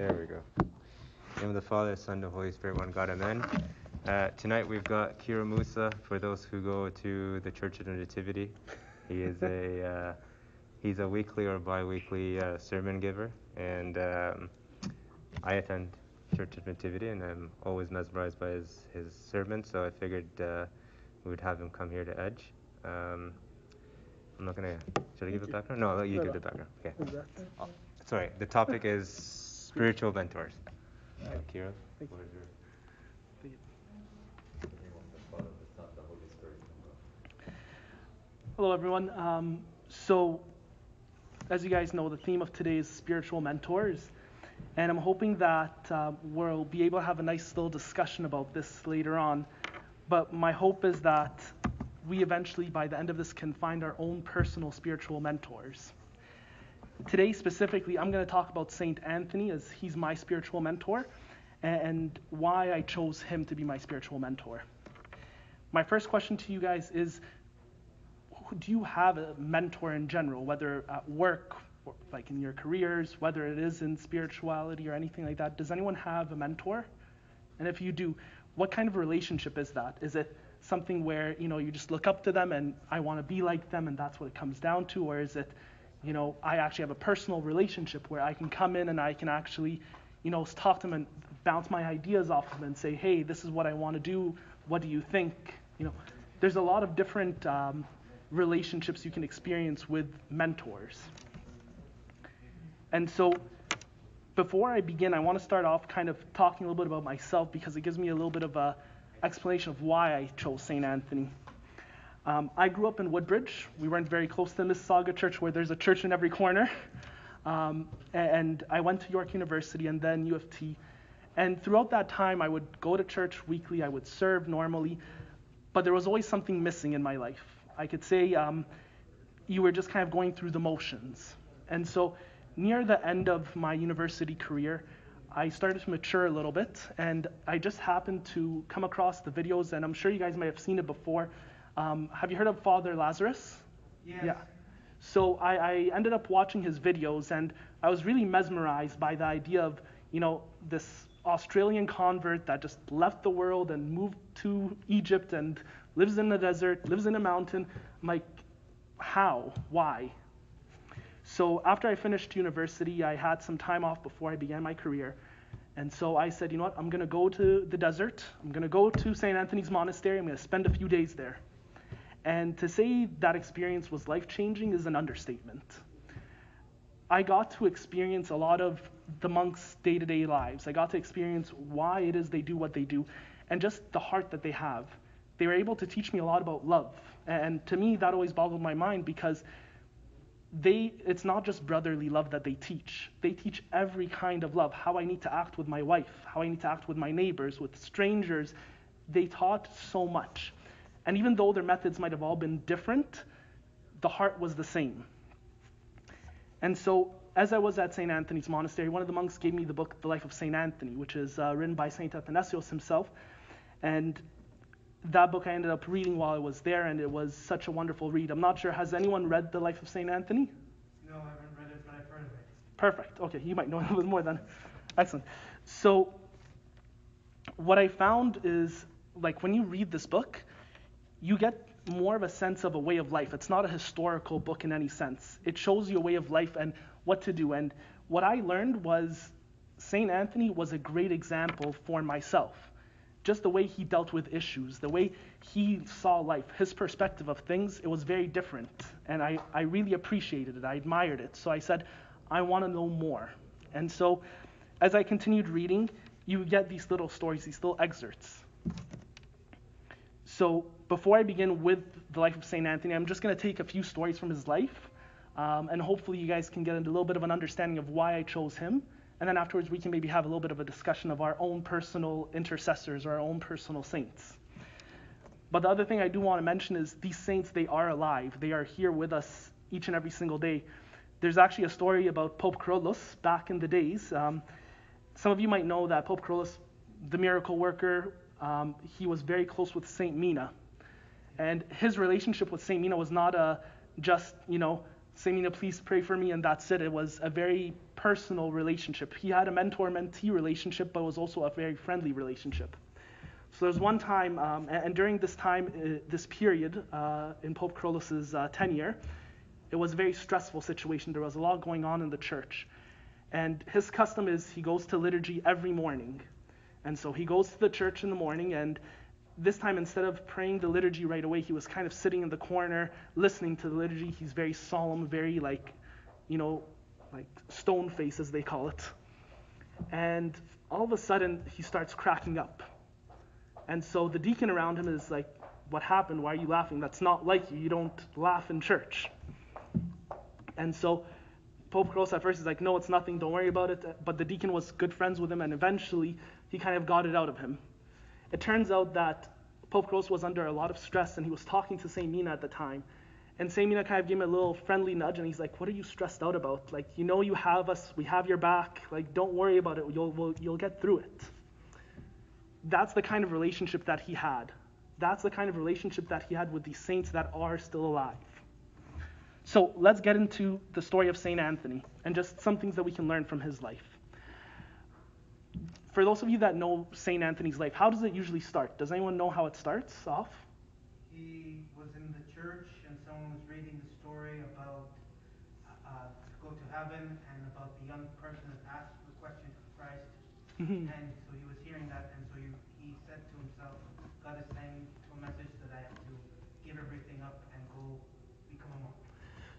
There we go. In the name of the Father, Son, and Holy Spirit, one God, Amen. Uh, tonight we've got Kero Moussa for those who go to the Church of the Nativity. He is a uh, he's a weekly or bi-weekly uh, sermon giver, and um, I attend Church of Nativity, and I'm always mesmerized by his his sermons. So I figured uh, we would have him come here to Edge. Um, I'm not gonna. Should I give the background? No, you give the background. Okay. Sorry, the topic is spiritual mentors. Uh, Kero, Thank what is your? Hello, everyone. Um, so, as you guys know, the theme of today is spiritual mentors. And I'm hoping that uh, we'll be able to have a nice little discussion about this later on. But my hope is that we eventually, by the end of this, can find our own personal spiritual mentors. Today, specifically, I'm going to talk about Saint Anthony as he's my spiritual mentor and why I chose him to be my spiritual mentor. My first question to you guys is do you have a mentor in general, whether at work, or like in your careers, whether it is in spirituality or anything like that? Does anyone have a mentor? And if you do, what kind of relationship is that? Is it something where you know you just look up to them and I want to be like them and that's what it comes down to, or is it, you know, I actually have a personal relationship where I can come in and I can actually, you know, talk to them and bounce my ideas off of them and say, hey, this is what I want to do. What do you think? You know, there's a lot of different um, relationships you can experience with mentors. And so, before I begin, I want to start off kind of talking a little bit about myself because it gives me a little bit of a explanation of why I chose St. Anthony. Um, I grew up in Woodbridge. We weren't very close to Mississauga Church, where there's a church in every corner. Um, and I went to York University and then U of T. And throughout that time, I would go to church weekly. I would serve normally, but there was always something missing in my life. I could say um, you were just kind of going through the motions. And so, near the end of my university career, I started to mature a little bit, and I just happened to come across the videos, and I'm sure you guys might have seen it before. Um, have you heard of Father Lazarus? Yeah. So I, I ended up watching his videos, and I was really mesmerized by the idea of, you know, this Australian convert that just left the world and moved to Egypt and lives in the desert, lives in a mountain. I'm like, how? Why? So after I finished university, I had some time off before I began my career. And so I said, you know what, I'm going to go to the desert. I'm going to go to St. Anthony's Monastery. I'm going to spend a few days there. And to say that experience was life changing is an understatement. I got to experience a lot of the monks' day to day lives. I got to experience why it is they do what they do and just the heart that they have. They were able to teach me a lot about love. And to me, that always boggled my mind because they it's not just brotherly love that they teach they teach every kind of love how i need to act with my wife how i need to act with my neighbors with strangers they taught so much and even though their methods might have all been different the heart was the same and so as i was at st anthony's monastery one of the monks gave me the book the life of st anthony which is uh, written by st athanasius himself and that book I ended up reading while I was there, and it was such a wonderful read. I'm not sure, has anyone read The Life of St. Anthony? No, I haven't read it, but I've heard of it. Perfect. Okay, you might know a little bit more then. Excellent. So, what I found is like when you read this book, you get more of a sense of a way of life. It's not a historical book in any sense. It shows you a way of life and what to do. And what I learned was St. Anthony was a great example for myself. Just the way he dealt with issues, the way he saw life, his perspective of things, it was very different. And I, I really appreciated it. I admired it. So I said, I want to know more. And so as I continued reading, you get these little stories, these little excerpts. So before I begin with the life of St. Anthony, I'm just going to take a few stories from his life. Um, and hopefully you guys can get a little bit of an understanding of why I chose him. And then afterwards, we can maybe have a little bit of a discussion of our own personal intercessors or our own personal saints. But the other thing I do want to mention is these saints, they are alive. They are here with us each and every single day. There's actually a story about Pope Kyrillos back in the days. Um, some of you might know that Pope Kyrillos, the miracle worker, um, he was very close with Saint Mina. And his relationship with Saint Mina was not a just, you know, Saint Mina, please pray for me, and that's it. It was a very personal relationship. He had a mentor mentee relationship, but it was also a very friendly relationship. So there's one time, um, and during this time, uh, this period uh, in Pope Kyrillos' uh, tenure, it was a very stressful situation. There was a lot going on in the church. And his custom is he goes to liturgy every morning. And so he goes to the church in the morning, and this time, instead of praying the liturgy right away, he was kind of sitting in the corner listening to the liturgy. He's very solemn, very like, you know, like stone face, as they call it. And all of a sudden, he starts cracking up. And so the deacon around him is like, What happened? Why are you laughing? That's not like you. You don't laugh in church. And so Pope Kyrillos at first is like, No, it's nothing. Don't worry about it. But the deacon was good friends with him, and eventually he kind of got it out of him. It turns out that Pope Kyrillos was under a lot of stress, and he was talking to St. Mina at the time. And St. Mina kind of gave him a little friendly nudge, and he's like, What are you stressed out about? Like, you know, you have us, we have your back. Like, don't worry about it. You'll, we'll, you'll get through it that's the kind of relationship that he had. That's the kind of relationship that he had with these saints that are still alive. So let's get into the story of St. Anthony and just some things that we can learn from his life. For those of you that know St. Anthony's life, how does it usually start? Does anyone know how it starts off? He was in the church and someone was reading the story about uh, to go to heaven and about the young person that asked the question to Christ. Mm-hmm. And so he was hearing that and so he, he said to himself, God is saying to a message that I have to give everything up and go become a monk.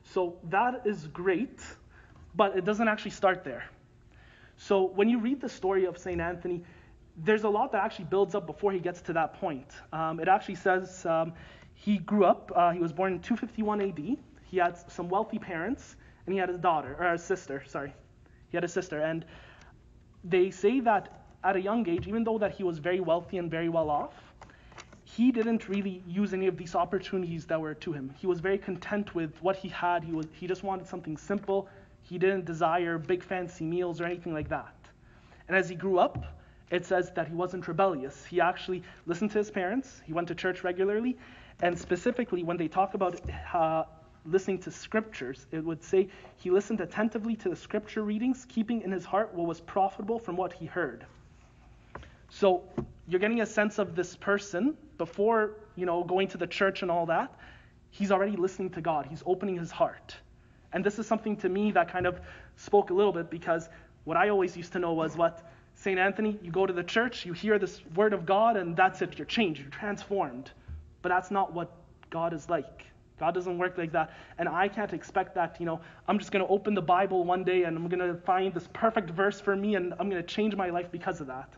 So that is great, but it doesn't actually start there. So when you read the story of St. Anthony, there's a lot that actually builds up before he gets to that point. Um, it actually says um, he grew up, uh, he was born in 251 AD. He had some wealthy parents, and he had a daughter, or a sister, sorry. He had a sister. And they say that at a young age, even though that he was very wealthy and very well off, he didn't really use any of these opportunities that were to him. He was very content with what he had. He, was, he just wanted something simple. He didn't desire big fancy meals or anything like that. And as he grew up, it says that he wasn't rebellious. He actually listened to his parents, he went to church regularly, and specifically when they talk about uh, listening to scriptures, it would say he listened attentively to the scripture readings, keeping in his heart what was profitable from what he heard. So you're getting a sense of this person before, you know, going to the church and all that. He's already listening to God. He's opening his heart. And this is something to me that kind of spoke a little bit because what I always used to know was what St. Anthony, you go to the church, you hear this word of God, and that's it. You're changed, you're transformed. But that's not what God is like. God doesn't work like that. And I can't expect that, you know, I'm just going to open the Bible one day and I'm going to find this perfect verse for me and I'm going to change my life because of that.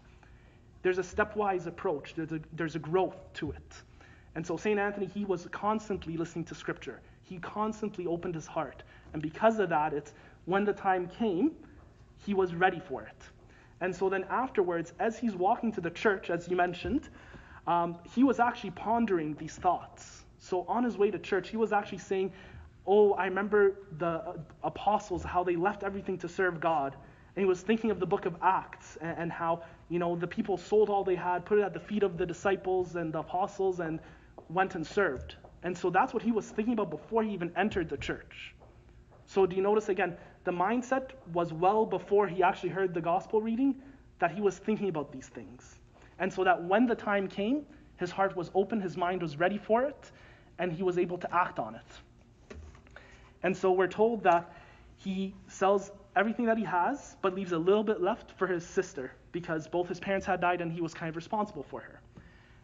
There's a stepwise approach, there's a, there's a growth to it. And so St. Anthony, he was constantly listening to Scripture. He constantly opened his heart. And because of that, it's when the time came, he was ready for it. And so then afterwards, as he's walking to the church, as you mentioned, um, he was actually pondering these thoughts. So on his way to church, he was actually saying, Oh, I remember the uh, apostles, how they left everything to serve God. And he was thinking of the book of Acts and, and how you know, the people sold all they had, put it at the feet of the disciples and the apostles, and went and served. And so that's what he was thinking about before he even entered the church. So do you notice again, the mindset was well before he actually heard the gospel reading that he was thinking about these things. And so that when the time came, his heart was open, his mind was ready for it, and he was able to act on it. And so we're told that he sells everything that he has, but leaves a little bit left for his sister because both his parents had died and he was kind of responsible for her.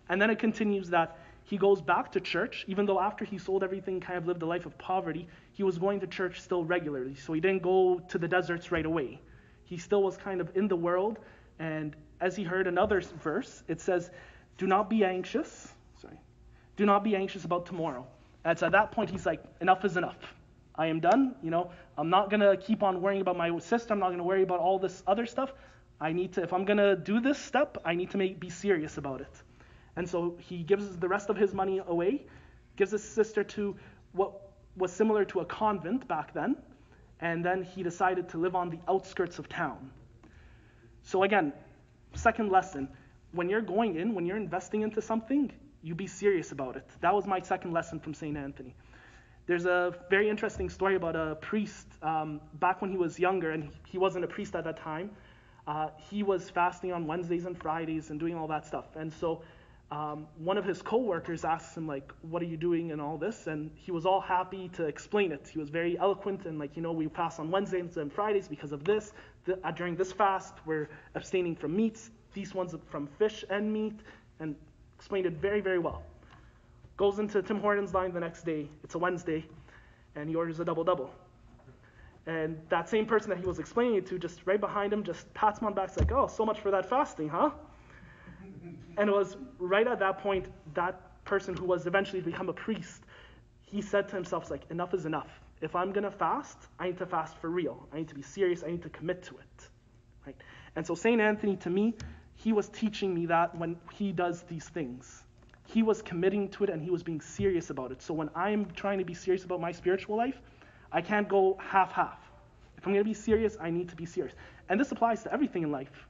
And then it continues that he goes back to church, even though after he sold everything, kind of lived a life of poverty, he was going to church still regularly. So he didn't go to the deserts right away. He still was kind of in the world. And as he heard another verse, it says, Do not be anxious. Sorry. Do not be anxious about tomorrow. And so at that point, he's like, Enough is enough. I am done. You know, I'm not going to keep on worrying about my sister. I'm not going to worry about all this other stuff. I need to, if I'm going to do this step, I need to make, be serious about it. And so he gives the rest of his money away, gives his sister to what was similar to a convent back then, and then he decided to live on the outskirts of town. So again, second lesson, when you're going in, when you're investing into something, you be serious about it. That was my second lesson from St. Anthony. There's a very interesting story about a priest um, back when he was younger, and he wasn't a priest at that time. Uh, he was fasting on Wednesdays and Fridays and doing all that stuff. And so um, one of his coworkers asks him like, "What are you doing and all this?" And he was all happy to explain it. He was very eloquent and like, you know, we fast on Wednesdays and Fridays because of this. The, uh, during this fast, we're abstaining from meats. These ones from fish and meat, and explained it very, very well. Goes into Tim Hortons line the next day. It's a Wednesday, and he orders a double double. And that same person that he was explaining it to, just right behind him, just pats him on the back, like, "Oh, so much for that fasting, huh?" And it was right at that point, that person who was eventually to become a priest, he said to himself, like, enough is enough. If I'm going to fast, I need to fast for real. I need to be serious. I need to commit to it. Right? And so St. Anthony, to me, he was teaching me that when he does these things. He was committing to it and he was being serious about it. So when I'm trying to be serious about my spiritual life, I can't go half half. If I'm going to be serious, I need to be serious. And this applies to everything in life.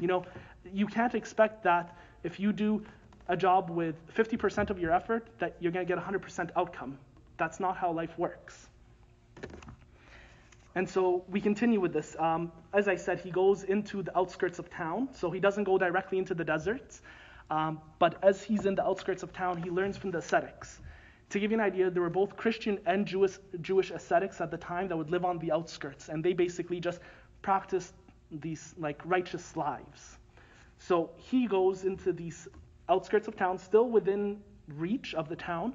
You know, you can't expect that if you do a job with 50% of your effort, that you're going to get 100% outcome. That's not how life works. And so we continue with this. Um, as I said, he goes into the outskirts of town, so he doesn't go directly into the deserts. Um, but as he's in the outskirts of town, he learns from the ascetics. To give you an idea, there were both Christian and Jewish, Jewish ascetics at the time that would live on the outskirts, and they basically just practiced these like righteous lives. So he goes into these outskirts of town, still within reach of the town,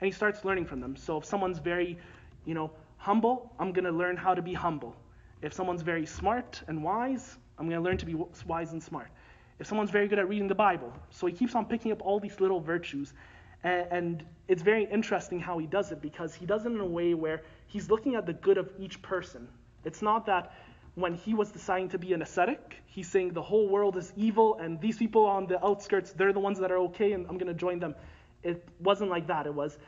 and he starts learning from them. So if someone's very, you know, humble, I'm going to learn how to be humble. If someone's very smart and wise, I'm going to learn to be wise and smart. If someone's very good at reading the Bible, so he keeps on picking up all these little virtues. And, and it's very interesting how he does it because he does it in a way where he's looking at the good of each person. It's not that when he was deciding to be an ascetic, he's saying the whole world is evil and these people on the outskirts, they're the ones that are okay and I'm going to join them. It wasn't like that. It was,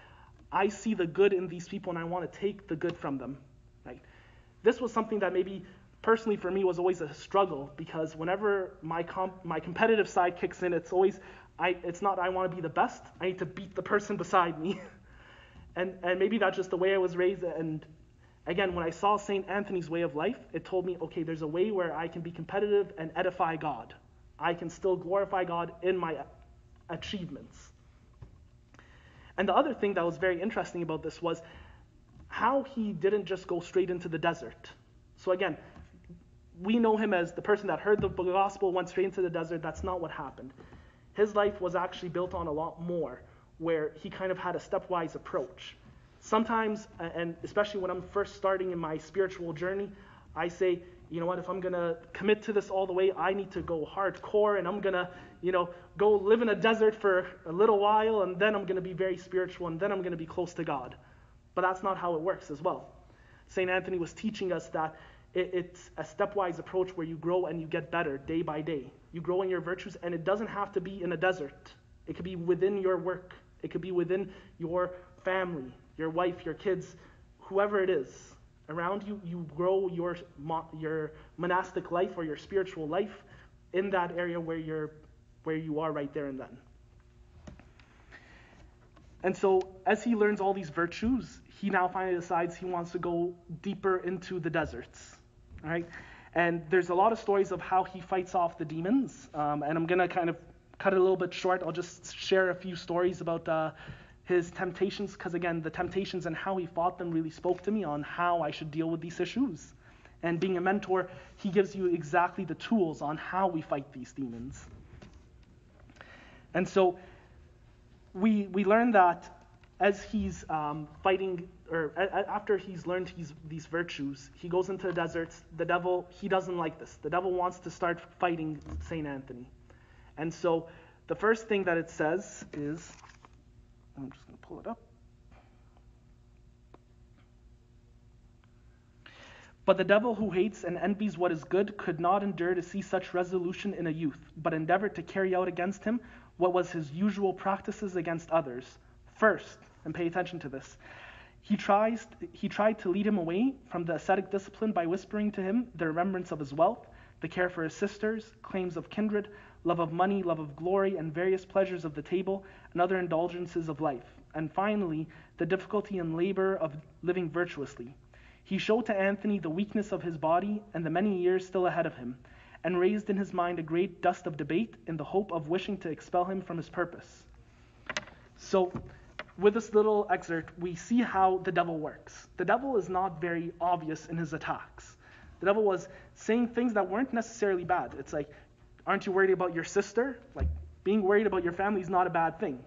I see the good in these people and I want to take the good from them. Right? This was something that maybe personally for me was always a struggle because whenever my comp- my competitive side kicks in, it's always I it's not I want to be the best. I need to beat the person beside me. and and maybe that's just the way I was raised and Again, when I saw St. Anthony's way of life, it told me, okay, there's a way where I can be competitive and edify God. I can still glorify God in my achievements. And the other thing that was very interesting about this was how he didn't just go straight into the desert. So again, we know him as the person that heard the gospel, went straight into the desert. That's not what happened. His life was actually built on a lot more, where he kind of had a stepwise approach. Sometimes, and especially when I'm first starting in my spiritual journey, I say, you know what, if I'm going to commit to this all the way, I need to go hardcore and I'm going to, you know, go live in a desert for a little while and then I'm going to be very spiritual and then I'm going to be close to God. But that's not how it works as well. St. Anthony was teaching us that it, it's a stepwise approach where you grow and you get better day by day. You grow in your virtues and it doesn't have to be in a desert. It could be within your work. It could be within your family, your wife, your kids, whoever it is around you, you grow your, your monastic life or your spiritual life in that area where, you're, where you are right there and then. And so, as he learns all these virtues, he now finally decides he wants to go deeper into the deserts. All right? And there's a lot of stories of how he fights off the demons. Um, and I'm going to kind of cut it a little bit short. I'll just share a few stories about uh, his temptations, because again, the temptations and how he fought them really spoke to me on how I should deal with these issues. And being a mentor, he gives you exactly the tools on how we fight these demons. And so we, we learn that as he's um, fighting, or a, after he's learned these, these virtues, he goes into the deserts. The devil, he doesn't like this. The devil wants to start fighting St. Anthony. And so the first thing that it says is I'm just going to pull it up. But the devil who hates and envies what is good could not endure to see such resolution in a youth, but endeavored to carry out against him what was his usual practices against others. First, and pay attention to this, he, tries, he tried to lead him away from the ascetic discipline by whispering to him the remembrance of his wealth, the care for his sisters, claims of kindred, love of money, love of glory, and various pleasures of the table, and other indulgences of life, and finally, the difficulty and labor of living virtuously. He showed to Anthony the weakness of his body and the many years still ahead of him, and raised in his mind a great dust of debate in the hope of wishing to expel him from his purpose. So, with this little excerpt, we see how the devil works. The devil is not very obvious in his attacks. The devil was saying things that weren't necessarily bad. It's like, aren't you worried about your sister? Like, being worried about your family is not a bad thing,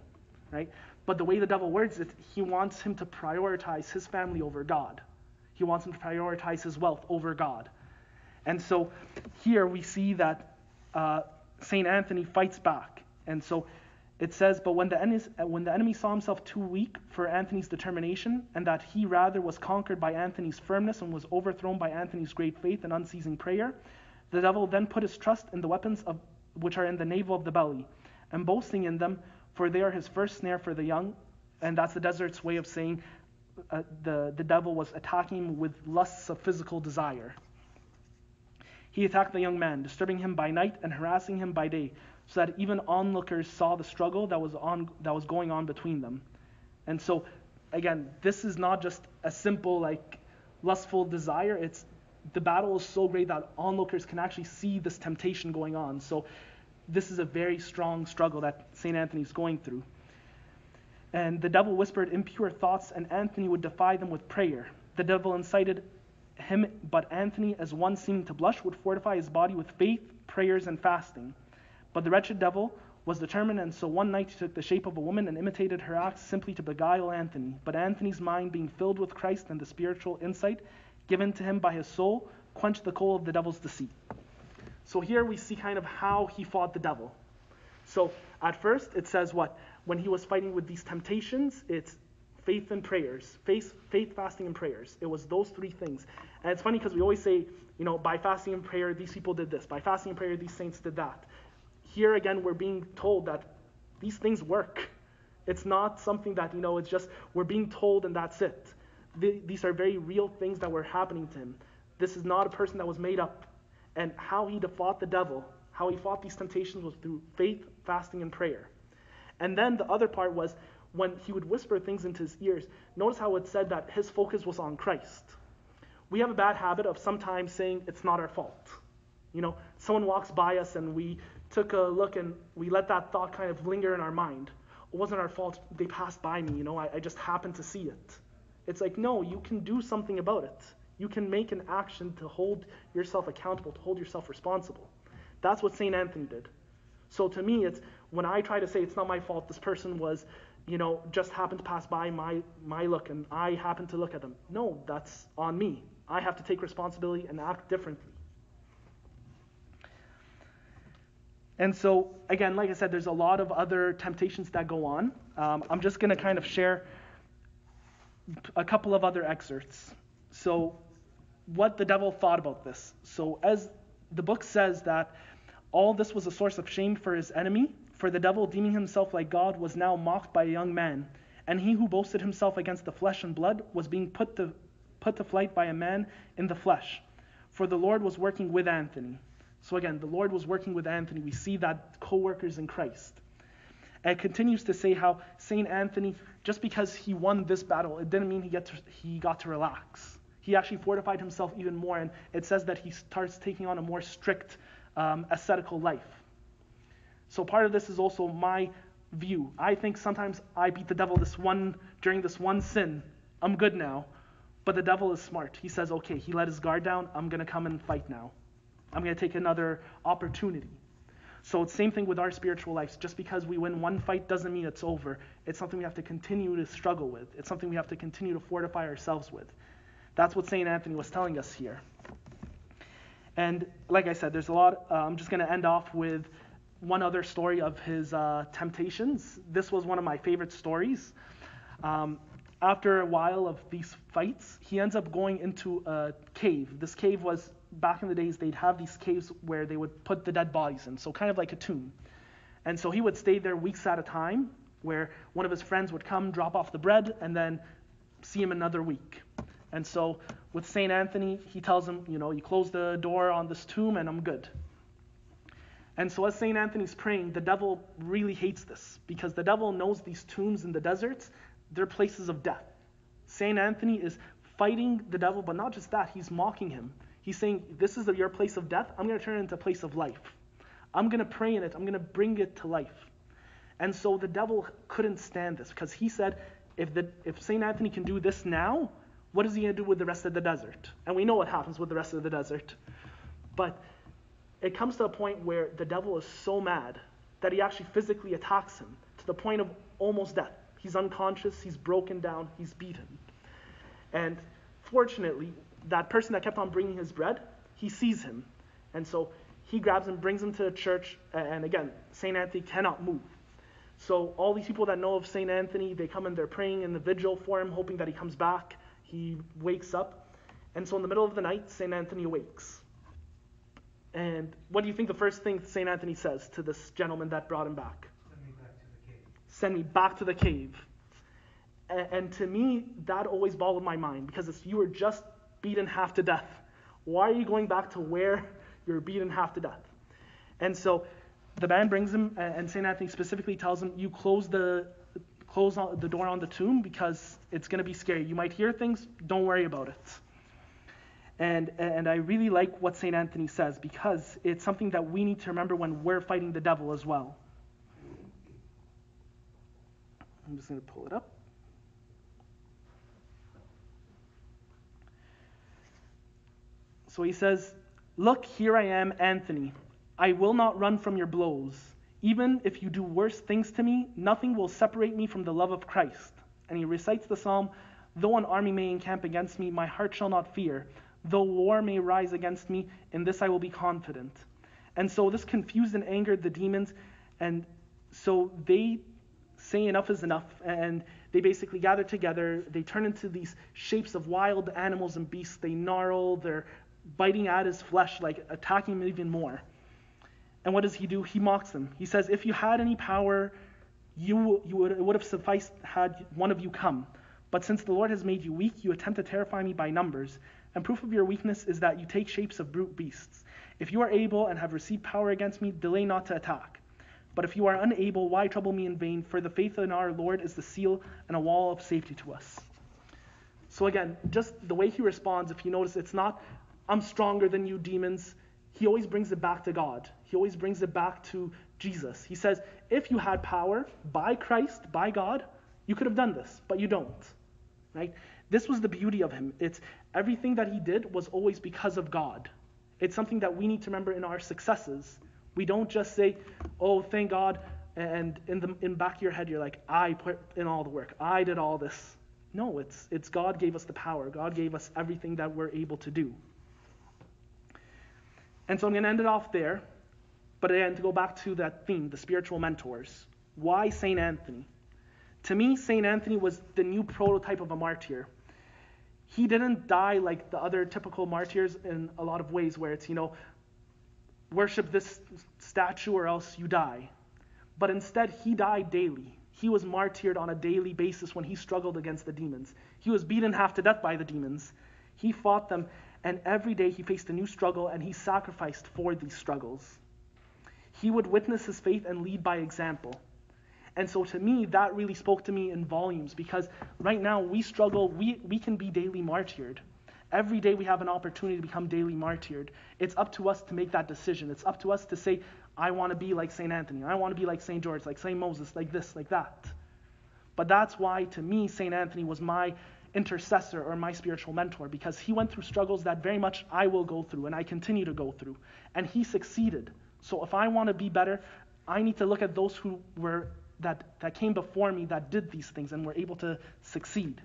right? But the way the devil words it, he wants him to prioritize his family over God. He wants him to prioritize his wealth over God. And so here we see that uh, St. Anthony fights back. And so it says, But when the, enemy, when the enemy saw himself too weak for Anthony's determination, and that he rather was conquered by Anthony's firmness and was overthrown by Anthony's great faith and unceasing prayer, the devil then put his trust in the weapons of, which are in the navel of the belly, and boasting in them, for they are his first snare for the young. And that's the desert's way of saying uh, the, the devil was attacking him with lusts of physical desire. He attacked the young man, disturbing him by night and harassing him by day, so that even onlookers saw the struggle that was, on, that was going on between them. And so, again, this is not just a simple, like, lustful desire. It's the battle is so great that onlookers can actually see this temptation going on. So, this is a very strong struggle that St. Anthony is going through. And the devil whispered impure thoughts, and Anthony would defy them with prayer. The devil incited him, but Anthony, as one seeming to blush, would fortify his body with faith, prayers, and fasting. But the wretched devil was determined, and so one night he took the shape of a woman and imitated her acts simply to beguile Anthony. But Anthony's mind, being filled with Christ and the spiritual insight given to him by his soul, quenched the coal of the devil's deceit. So here we see kind of how he fought the devil. So at first it says what? When he was fighting with these temptations, it's faith and prayers, faith, faith, fasting, and prayers. It was those three things. And it's funny because we always say, you know, by fasting and prayer, these people did this. By fasting and prayer, these saints did that. Here again, we're being told that these things work. It's not something that, you know, it's just we're being told and that's it. The, these are very real things that were happening to him. This is not a person that was made up. And how he fought the devil, how he fought these temptations was through faith, fasting, and prayer. And then the other part was when he would whisper things into his ears. Notice how it said that his focus was on Christ. We have a bad habit of sometimes saying it's not our fault. You know, someone walks by us and we took a look and we let that thought kind of linger in our mind. It wasn't our fault. They passed by me. You know, I, I just happened to see it. It's like, no, you can do something about it. You can make an action to hold yourself accountable, to hold yourself responsible. That's what St. Anthony did. So to me, it's when I try to say it's not my fault, this person was, you know, just happened to pass by my, my look and I happened to look at them. No, that's on me. I have to take responsibility and act differently. And so, again, like I said, there's a lot of other temptations that go on. Um, I'm just going to kind of share a couple of other excerpts. So, what the devil thought about this. So, as the book says that all this was a source of shame for his enemy, for the devil, deeming himself like God, was now mocked by a young man, and he who boasted himself against the flesh and blood was being put to, put to flight by a man in the flesh. For the Lord was working with Anthony. So again, the Lord was working with Anthony. We see that co workers in Christ. And it continues to say how St. Anthony, just because he won this battle, it didn't mean he, get to, he got to relax. He actually fortified himself even more, and it says that he starts taking on a more strict um, ascetical life. So part of this is also my view. I think sometimes I beat the devil this one during this one sin. I'm good now. But the devil is smart. He says, okay, he let his guard down. I'm going to come and fight now. I'm going to take another opportunity. So it's the same thing with our spiritual lives. Just because we win one fight doesn't mean it's over. It's something we have to continue to struggle with. It's something we have to continue to fortify ourselves with. That's what St. Anthony was telling us here. And like I said, there's a lot. Uh, I'm just going to end off with one other story of his uh, temptations. This was one of my favorite stories. Um, after a while of these fights, he ends up going into a cave. This cave was, back in the days, they'd have these caves where they would put the dead bodies in, so kind of like a tomb. And so he would stay there weeks at a time, where one of his friends would come, drop off the bread, and then see him another week. And so with St. Anthony, he tells him, you know, you close the door on this tomb and I'm good. And so as St. Anthony's praying, the devil really hates this because the devil knows these tombs in the deserts, they're places of death. St. Anthony is fighting the devil, but not just that, he's mocking him. He's saying, This is your place of death. I'm going to turn it into a place of life. I'm going to pray in it. I'm going to bring it to life. And so the devil couldn't stand this because he said, if, the, if St. Anthony can do this now, what is he going to do with the rest of the desert? And we know what happens with the rest of the desert. But it comes to a point where the devil is so mad that he actually physically attacks him to the point of almost death. He's unconscious, he's broken down, he's beaten. And fortunately, that person that kept on bringing his bread, he sees him. And so he grabs him, brings him to the church, and again, St. Anthony cannot move. So all these people that know of St. Anthony, they come and they're praying in the vigil for him, hoping that he comes back. He wakes up. And so in the middle of the night, St. Anthony awakes. And what do you think the first thing St. Anthony says to this gentleman that brought him back? Send me back to the cave. Send me back to the cave. And, and to me, that always boggled my mind because you were just beaten half to death. Why are you going back to where you're beaten half to death? And so the man brings him, and St. Anthony specifically tells him, You close the close the door on the tomb because it's going to be scary. You might hear things, don't worry about it. And, and I really like what St. Anthony says because it's something that we need to remember when we're fighting the devil as well. I'm just going to pull it up. So he says, Look, here I am, Anthony. I will not run from your blows. Even if you do worse things to me, nothing will separate me from the love of Christ. And he recites the psalm Though an army may encamp against me, my heart shall not fear. Though war may rise against me, in this I will be confident. And so this confused and angered the demons, and so they say enough is enough, and they basically gather together. They turn into these shapes of wild animals and beasts. They gnarl, they're biting at his flesh, like attacking him even more. And what does he do? He mocks them. He says, If you had any power, you, you would, it would have sufficed had one of you come. But since the Lord has made you weak, you attempt to terrify me by numbers. And proof of your weakness is that you take shapes of brute beasts. If you are able and have received power against me, delay not to attack. But if you are unable, why trouble me in vain? For the faith in our Lord is the seal and a wall of safety to us. So again, just the way he responds, if you notice, it's not, I'm stronger than you, demons. He always brings it back to God. He always brings it back to Jesus. He says, if you had power by Christ, by God, you could have done this, but you don't. Right? This was the beauty of him. It's everything that he did was always because of God. It's something that we need to remember in our successes. We don't just say, "Oh, thank God," and in the in back of your head you're like, "I put in all the work. I did all this." No, it's it's God gave us the power. God gave us everything that we're able to do. And so I'm going to end it off there. But again, to go back to that theme, the spiritual mentors. Why St. Anthony? To me, St. Anthony was the new prototype of a martyr. He didn't die like the other typical martyrs in a lot of ways, where it's, you know, worship this statue or else you die. But instead, he died daily. He was martyred on a daily basis when he struggled against the demons. He was beaten half to death by the demons. He fought them, and every day he faced a new struggle, and he sacrificed for these struggles. He would witness his faith and lead by example. And so to me, that really spoke to me in volumes because right now we struggle, we, we can be daily martyred. Every day we have an opportunity to become daily martyred. It's up to us to make that decision. It's up to us to say, I want to be like St. Anthony. I want to be like St. George, like St. Moses, like this, like that. But that's why, to me, St. Anthony was my intercessor or my spiritual mentor because he went through struggles that very much I will go through and I continue to go through. And he succeeded. So if I want to be better, I need to look at those who were that, that came before me that did these things and were able to succeed.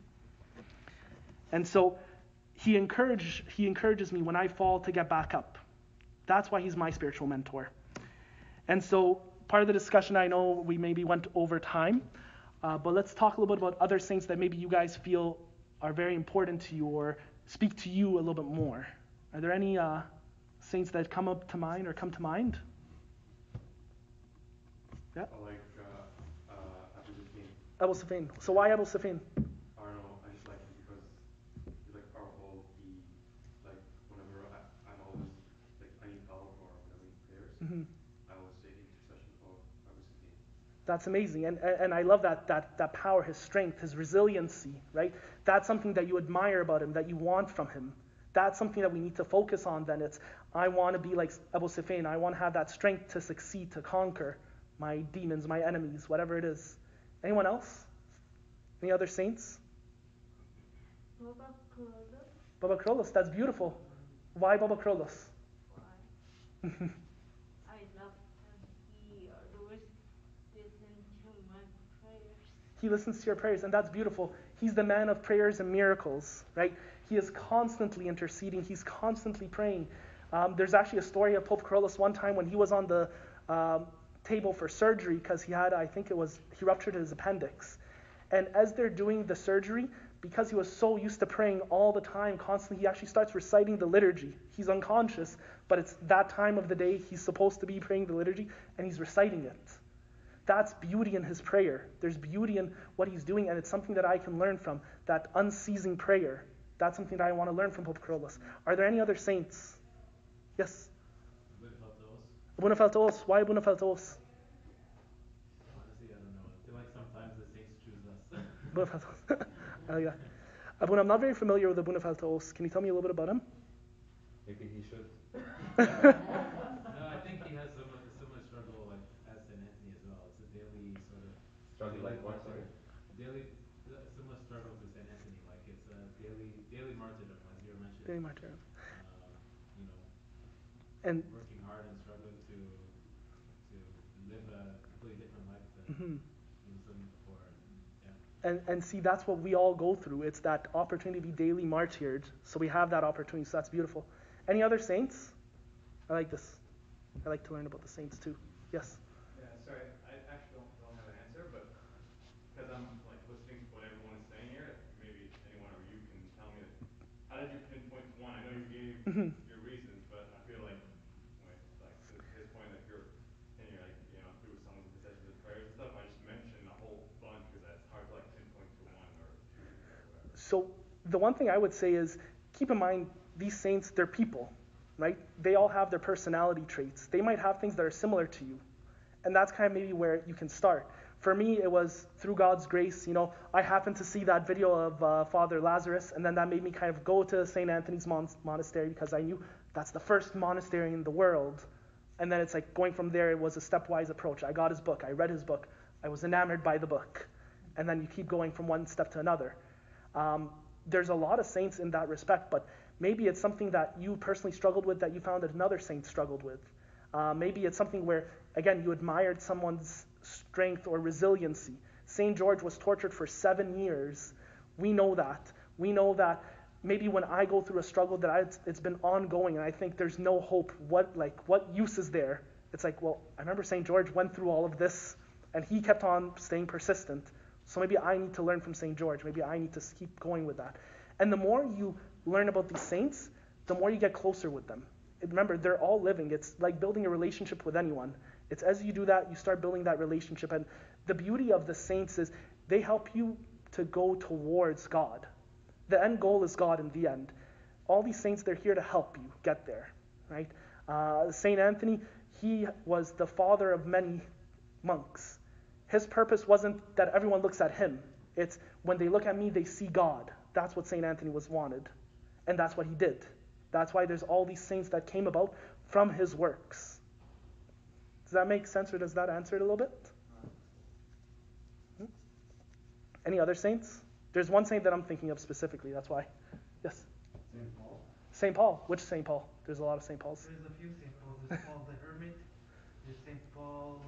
And so he, encourage, he encourages me when I fall to get back up. That's why he's my spiritual mentor. And so part of the discussion, I know we maybe went over time, uh, but let's talk a little bit about other saints that maybe you guys feel are very important to you or speak to you a little bit more. Are there any uh, saints that come up to mind or come to mind? Yeah. I like uh, uh. Abu Sefein. So why Abu Sefein? I don't know. I just like him because he's like powerful. He like whenever I, I'm always like I need help or whenever he prayers, mm-hmm. I always say intercession of Abu Sefein. That's amazing. And, and I love that, that, that power, his strength, his resiliency, right? That's something that you admire about him, that you want from him. That's something that we need to focus on then. It's, I want to be like Abu Sefein. I want to have that strength to succeed, to conquer my demons, my enemies, whatever it is. Anyone else? Any other saints? Baba Krolos. Baba Krolos, that's beautiful. Why Baba Krolos? Why? I love him. He always listens to my prayers. He listens to your prayers, and that's beautiful. He's the man of prayers and miracles, right? He is constantly interceding, he's constantly praying. Um, there's actually a story of Pope Kyrillos one time when he was on the um, table for surgery because he had, I think it was, he ruptured his appendix. And as they're doing the surgery, because he was so used to praying all the time, constantly, he actually starts reciting the liturgy. He's unconscious, but it's that time of the day he's supposed to be praying the liturgy, and he's reciting it. That's beauty in his prayer. There's beauty in what he's doing, and it's something that I can learn from that unceasing prayer. That's something that I want to learn from Pope Kyrillos. Are there any other saints? Yes? Bonifaltos. Why Bonifaltos? Honestly, I don't know. I feel like sometimes the saints choose us. Bonifaltos. oh, yeah. Uh, Abuna, I'm not very familiar with the Bonifaltos. Can you tell me a little bit about him? Maybe he should. no, I think he has some of the similar struggle like as Saint Anthony as well. It's a daily sort of Struggle like what, sorry? daily uh, similar struggle to Saint Anthony. Like it's a daily daily martyrdom, as you were mentioning. Very much. yeah. Um, you know, And working hard and struggling to to live a completely different life than mhm. he was living before. And, yeah. and and see that's what we all go through. It's that opportunity to be daily martyred. So we have that opportunity. So that's beautiful. Any other saints? I like this. I like to learn about the saints too. Yes. Yeah, sorry, I actually don't, don't have an answer, but because I'm like listening to what everyone is saying here, maybe anyone or you can tell me, how did you pinpoint to one? I know Mhm. your reasons, but I feel like, like, like to his point, like you're, and you're like, you know, through someone's intercessions and prayers and stuff, I just mentioned a whole bunch because it's hard to like pinpoint to one or two or whatever. So the one thing I would say is keep in mind these saints, they're people, right? They all have their personality traits. They might have things that are similar to you. And that's kind of maybe where you can start. For me, it was through God's grace. You know, I happened to see that video of uh, Father Lazarus, and then that made me kind of go to St. Anthony's mon- monastery because I knew that's the first monastery in the world. And then it's like going from there, it was a stepwise approach. I got his book, I read his book, I was enamored by the book. And then you keep going from one step to another. Um, there's a lot of saints in that respect, but maybe it's something that you personally struggled with that you found that another saint struggled with. Uh, maybe it's something where, again, you admired someone's strength or resiliency. St. George was tortured for seven years. We know that. We know that maybe when I go through a struggle that I, it's, it's been ongoing and I think there's no hope, what like what use is there? It's like, well, I remember St. George went through all of this and he kept on staying persistent. So maybe I need to learn from St. George. Maybe I need to keep going with that. And the more you learn about these saints, the more you get closer with them. Remember, they're all living. It's like building a relationship with anyone. It's as you do that, you start building that relationship. And the beauty of the saints is they help you to go towards God. The end goal is God in the end. All these saints, they're here to help you get there, right? Uh, Saint Anthony, he was the father of many monks. His purpose wasn't that everyone looks at him. It's when they look at me, they see God. That's what Saint Anthony was wanted, and that's what he did. That's why there's all these saints that came about from his works. Does that make sense, or does that answer it a little bit? Hmm? Any other saints? There's one saint that I'm thinking of specifically. That's why. Yes. St. Paul. St. Paul. Which St. Paul? There's a lot of St. Pauls. There's a few St. Pauls. There's Paul the Hermit. There's St. Paul,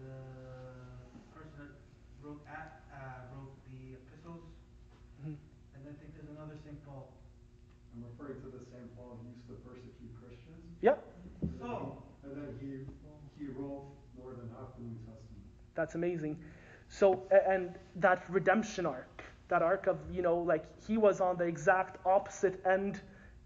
the person that wrote at, uh, wrote the epistles. Mhm. And I think there's another St. Paul. I'm referring to the St. Paul who used to persecute Christians. Yep. And then So- he- And then he, he wrote more than half the New Testament. That's amazing. So, and that redemption arc, that arc of, you know, like he was on the exact opposite end,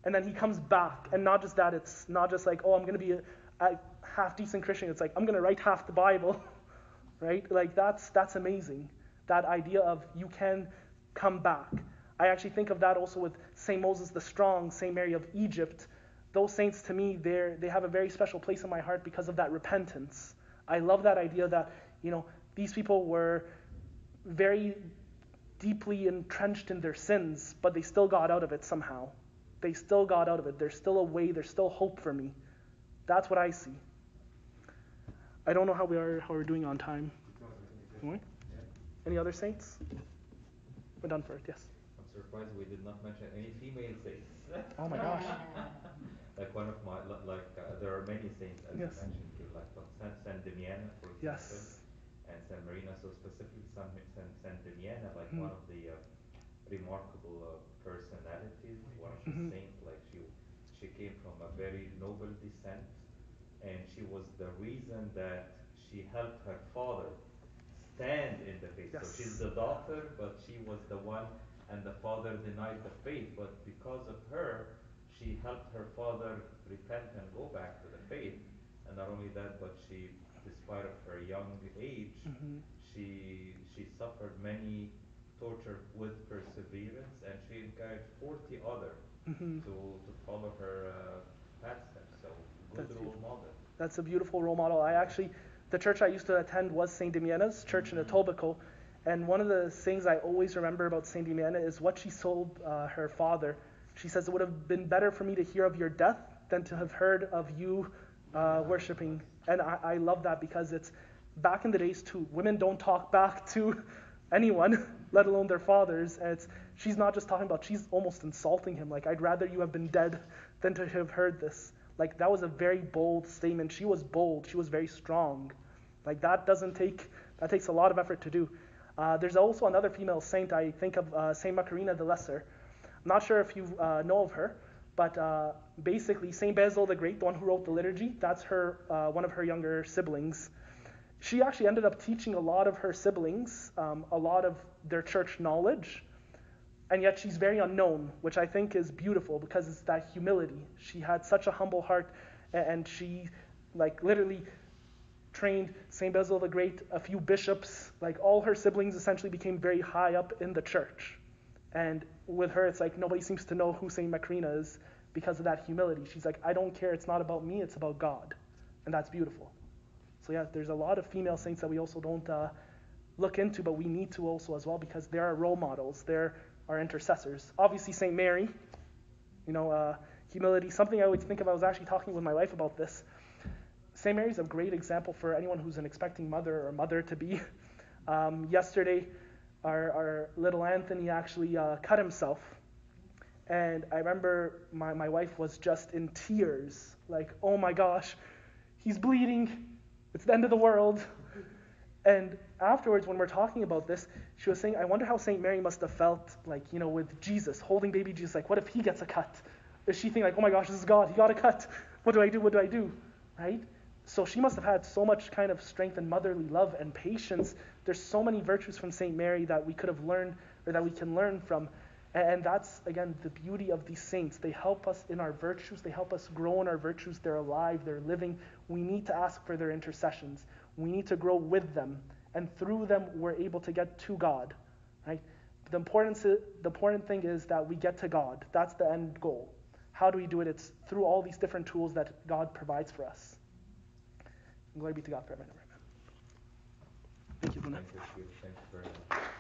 and then he comes back. And not just that, it's not just like, oh, I'm going to be a, a half decent Christian. It's like, I'm going to write half the Bible, right? Like, that's, that's amazing. That idea of you can come back. I actually think of that also with St. Moses the Strong, St. Mary of Egypt. Those saints to me, they're, they have a very special place in my heart because of that repentance. I love that idea that, you know, These people were very deeply entrenched in their sins, but they still got out of it somehow. They still got out of it. There's still a way, there's still hope for me. That's what I see. I don't know how we are how we're doing on time. Any other saints? We're done for it, yes. I'm surprised we did not mention any female saints. Oh my gosh. like one of my, li- like, uh, there are many saints as Yes. you mentioned like San Damiana, for example. Yes. And San Marino, so specifically San, San, San like Hmm. one of the uh, remarkable uh, personalities, one of the Mhm. saints, like she, she came from a very noble descent, and she was the reason that she helped her father stand in the faith. So she's the daughter, but she was the one, and the father denied the faith. But because of her, she helped her father repent and go back to the faith. And not only that, but she, despite of her young age, Mhm. she she suffered many torture with perseverance, and she encouraged 40 other Mhm. to to follow her uh, path steps. So good That's role beautiful. model. That's a beautiful role model. I actually, the church I used to attend was St. Damiana's church in Etobicoke. And one of the things I always remember about St. Damiana is what she told uh, her father. She says, It would have been better for me to hear of your death than to have heard of you uh, worshiping. And I, I love that because it's back in the days, too. Women don't talk back to anyone, let alone their fathers. And it's, she's not just talking about, she's almost insulting him. Like, I'd rather you have been dead than to have heard this. Like, that was a very bold statement. She was bold, she was very strong. Like, that doesn't take, that takes a lot of effort to do. Uh, there's also another female saint, I think of uh, Saint Macrina the Lesser. I'm not sure if you uh, know of her, but uh, basically, Saint Basil the Great, the one who wrote the liturgy, that's her, uh, one of her younger siblings. She actually ended up teaching a lot of her siblings um, a lot of their church knowledge, and yet she's very unknown, which I think is beautiful because it's that humility. She had such a humble heart, and she, like, literally trained St. Basil the Great, a few bishops, like, all her siblings essentially became very high up in the church. And with her, it's like nobody seems to know who St. Macrina is because of that humility. She's like, I don't care, it's not about me, it's about God. And that's beautiful. So, yeah, there's a lot of female saints that we also don't uh, look into, but we need to also as well because they're our role models, they're our intercessors. Obviously, St. Mary, you know, uh, humility, something I always think of. I was actually talking with my wife about this. St. Mary's a great example for anyone who's an expecting mother or mother to be. Um, yesterday, our, our little Anthony actually uh, cut himself. And I remember my, my wife was just in tears, like, oh my gosh, he's bleeding. It's the end of the world. And afterwards, when we're talking about this, she was saying, I wonder how St. Mary must have felt, like, you know, with Jesus, holding baby Jesus. Like, what if he gets a cut? Is she thinking, like, oh my gosh, this is God, he got a cut. What do I do? What do I do? Right? So she must have had so much kind of strength and motherly love and patience. There's so many virtues from St. Mary that we could have learned or that we can learn from. And that's, again, the beauty of these saints. They help us in our virtues, they help us grow in our virtues. They're alive, they're living. We need to ask for their intercessions. We need to grow with them. And through them, we're able to get to God. Right? The the important thing is that we get to God. That's the end goal. How do we do it? It's through all these different tools that God provides for us. Glory be to God forever and ever. Amen. Thank you, Lynette. Thank you, Thank you.